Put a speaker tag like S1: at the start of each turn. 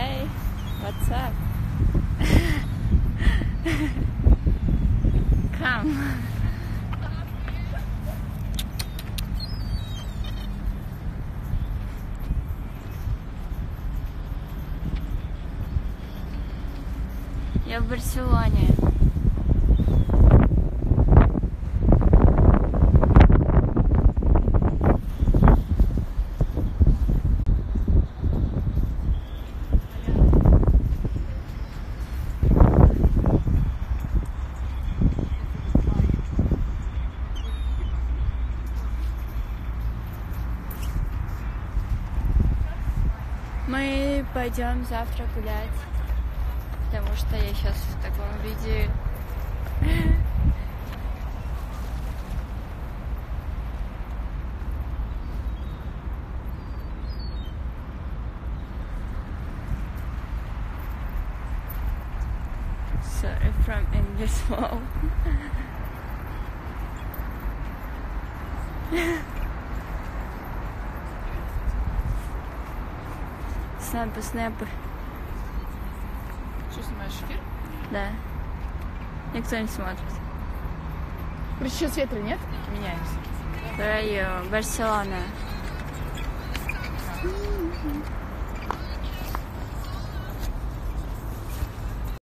S1: Hey, what's up? Come. Я в Барселоне. Мы пойдем завтра гулять, потому что я сейчас в таком виде. Sorry from invisible. Снэпы, снэпы.
S2: Что снимаешь эфир?
S1: Да. Никто не смотрит.
S2: Короче, сейчас ветра нет? Меняемся.
S1: Райо, Барселона.